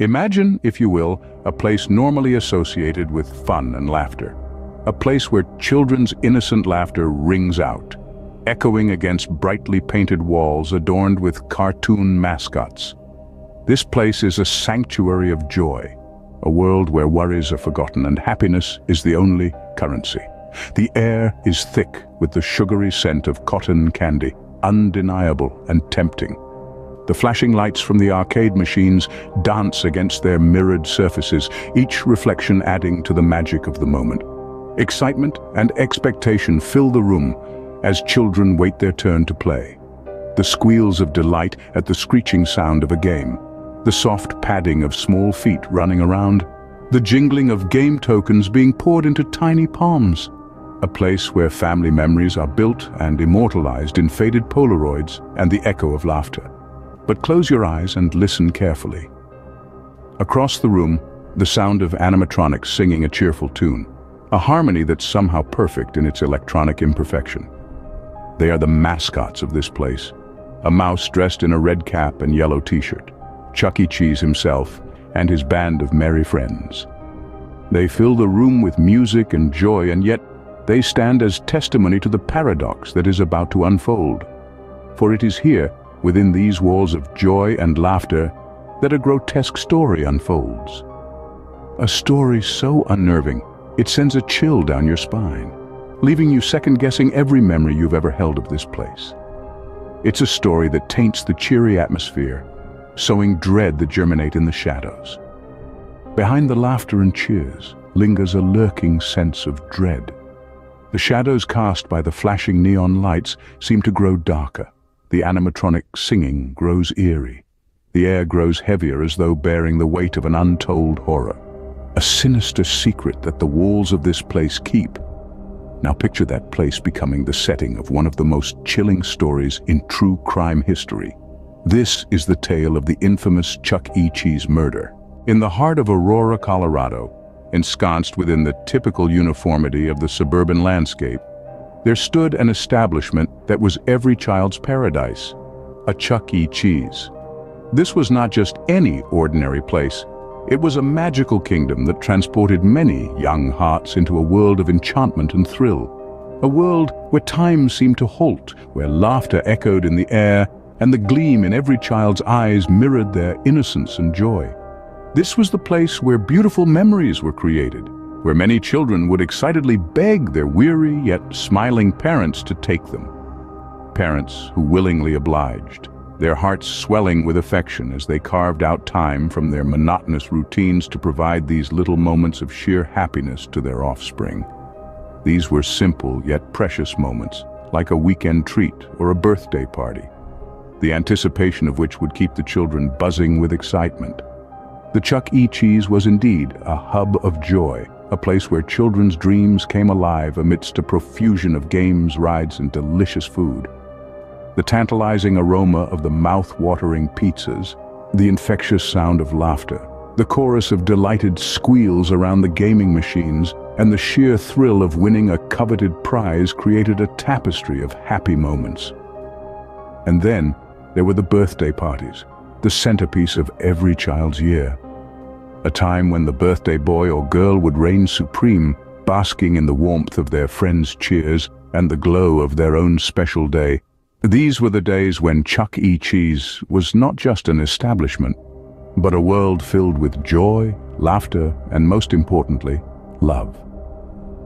Imagine, if you will, a place normally associated with fun and laughter. A place where children's innocent laughter rings out, echoing against brightly painted walls adorned with cartoon mascots. This place is a sanctuary of joy, a world where worries are forgotten and happiness is the only currency. The air is thick with the sugary scent of cotton candy, undeniable and tempting. The flashing lights from the arcade machines dance against their mirrored surfaces, each reflection adding to the magic of the moment. Excitement and expectation fill the room as children wait their turn to play. The squeals of delight at the screeching sound of a game, the soft padding of small feet running around, the jingling of game tokens being poured into tiny palms, a place where family memories are built and immortalized in faded Polaroids and the echo of laughter but close your eyes and listen carefully. Across the room, the sound of animatronics singing a cheerful tune, a harmony that's somehow perfect in its electronic imperfection. They are the mascots of this place, a mouse dressed in a red cap and yellow t-shirt, Chuck E. Cheese himself, and his band of merry friends. They fill the room with music and joy, and yet they stand as testimony to the paradox that is about to unfold. For it is here within these walls of joy and laughter, that a grotesque story unfolds. A story so unnerving, it sends a chill down your spine, leaving you second-guessing every memory you've ever held of this place. It's a story that taints the cheery atmosphere, sowing dread that germinate in the shadows. Behind the laughter and cheers lingers a lurking sense of dread. The shadows cast by the flashing neon lights seem to grow darker, the animatronic singing grows eerie. The air grows heavier as though bearing the weight of an untold horror. A sinister secret that the walls of this place keep. Now picture that place becoming the setting of one of the most chilling stories in true crime history. This is the tale of the infamous Chuck E. Cheese murder. In the heart of Aurora, Colorado, ensconced within the typical uniformity of the suburban landscape, there stood an establishment that was every child's paradise, a Chuck E. Cheese. This was not just any ordinary place. It was a magical kingdom that transported many young hearts into a world of enchantment and thrill. A world where time seemed to halt, where laughter echoed in the air, and the gleam in every child's eyes mirrored their innocence and joy. This was the place where beautiful memories were created, where many children would excitedly beg their weary yet smiling parents to take them. Parents who willingly obliged, their hearts swelling with affection as they carved out time from their monotonous routines to provide these little moments of sheer happiness to their offspring. These were simple yet precious moments, like a weekend treat or a birthday party, the anticipation of which would keep the children buzzing with excitement. The Chuck E. Cheese was indeed a hub of joy, a place where children's dreams came alive amidst a profusion of games, rides, and delicious food. The tantalizing aroma of the mouth-watering pizzas, the infectious sound of laughter, the chorus of delighted squeals around the gaming machines, and the sheer thrill of winning a coveted prize created a tapestry of happy moments. And then there were the birthday parties, the centerpiece of every child's year a time when the birthday boy or girl would reign supreme, basking in the warmth of their friends' cheers and the glow of their own special day. These were the days when Chuck E. Cheese was not just an establishment, but a world filled with joy, laughter, and most importantly, love.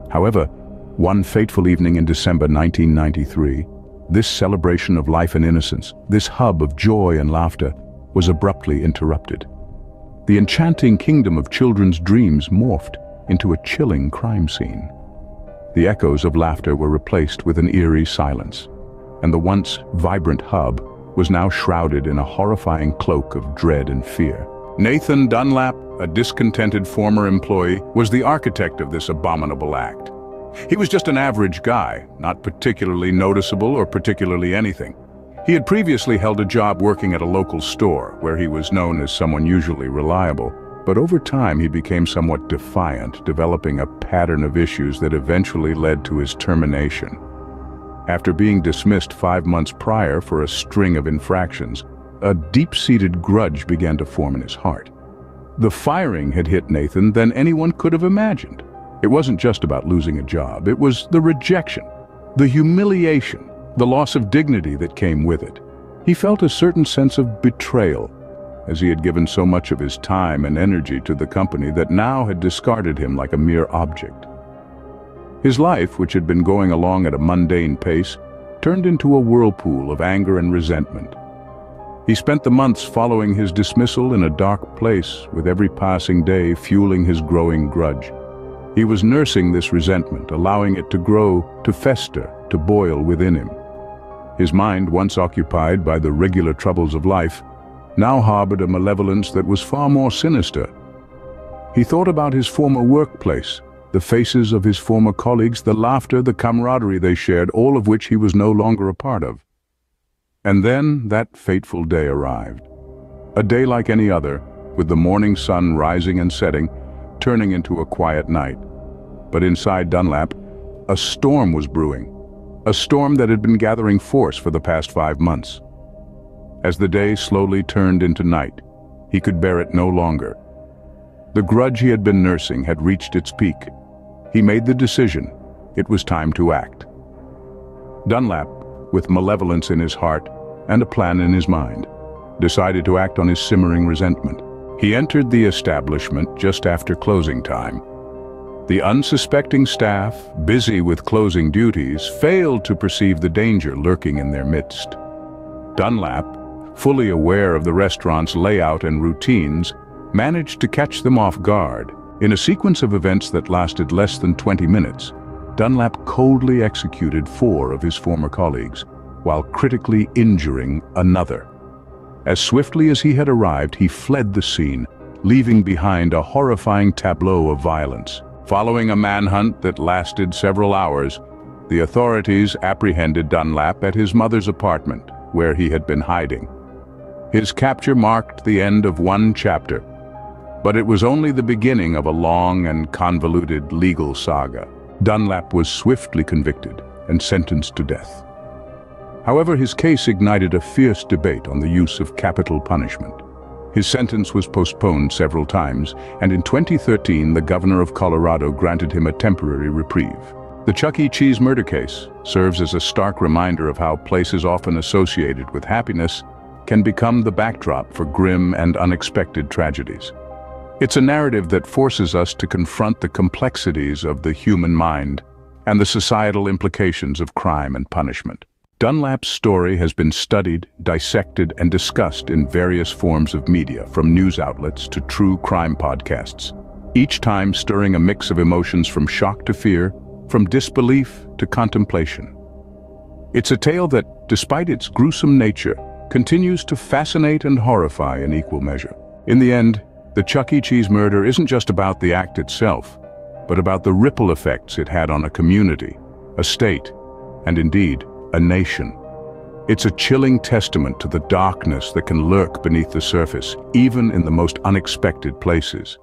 However, one fateful evening in December 1993, this celebration of life and innocence, this hub of joy and laughter, was abruptly interrupted. The enchanting kingdom of children's dreams morphed into a chilling crime scene. The echoes of laughter were replaced with an eerie silence, and the once vibrant hub was now shrouded in a horrifying cloak of dread and fear. Nathan Dunlap, a discontented former employee, was the architect of this abominable act. He was just an average guy, not particularly noticeable or particularly anything. He had previously held a job working at a local store, where he was known as someone usually reliable. But over time he became somewhat defiant, developing a pattern of issues that eventually led to his termination. After being dismissed five months prior for a string of infractions, a deep-seated grudge began to form in his heart. The firing had hit Nathan than anyone could have imagined. It wasn't just about losing a job, it was the rejection, the humiliation, the loss of dignity that came with it. He felt a certain sense of betrayal, as he had given so much of his time and energy to the company that now had discarded him like a mere object. His life, which had been going along at a mundane pace, turned into a whirlpool of anger and resentment. He spent the months following his dismissal in a dark place, with every passing day fueling his growing grudge. He was nursing this resentment, allowing it to grow, to fester, to boil within him. His mind, once occupied by the regular troubles of life, now harbored a malevolence that was far more sinister. He thought about his former workplace, the faces of his former colleagues, the laughter, the camaraderie they shared, all of which he was no longer a part of. And then that fateful day arrived. A day like any other, with the morning sun rising and setting, turning into a quiet night. But inside Dunlap, a storm was brewing, a storm that had been gathering force for the past five months. As the day slowly turned into night, he could bear it no longer. The grudge he had been nursing had reached its peak. He made the decision. It was time to act. Dunlap, with malevolence in his heart and a plan in his mind, decided to act on his simmering resentment. He entered the establishment just after closing time. The unsuspecting staff, busy with closing duties, failed to perceive the danger lurking in their midst. Dunlap, fully aware of the restaurant's layout and routines, managed to catch them off guard. In a sequence of events that lasted less than 20 minutes, Dunlap coldly executed four of his former colleagues, while critically injuring another. As swiftly as he had arrived, he fled the scene, leaving behind a horrifying tableau of violence. Following a manhunt that lasted several hours, the authorities apprehended Dunlap at his mother's apartment, where he had been hiding. His capture marked the end of one chapter, but it was only the beginning of a long and convoluted legal saga. Dunlap was swiftly convicted and sentenced to death. However, his case ignited a fierce debate on the use of capital punishment. His sentence was postponed several times, and in 2013 the governor of Colorado granted him a temporary reprieve. The Chuck E. Cheese murder case serves as a stark reminder of how places often associated with happiness can become the backdrop for grim and unexpected tragedies. It's a narrative that forces us to confront the complexities of the human mind and the societal implications of crime and punishment. Dunlap's story has been studied, dissected, and discussed in various forms of media, from news outlets to true crime podcasts, each time stirring a mix of emotions from shock to fear, from disbelief to contemplation. It's a tale that, despite its gruesome nature, continues to fascinate and horrify in equal measure. In the end, the Chuck E. Cheese murder isn't just about the act itself, but about the ripple effects it had on a community, a state, and indeed, a nation. It's a chilling testament to the darkness that can lurk beneath the surface, even in the most unexpected places.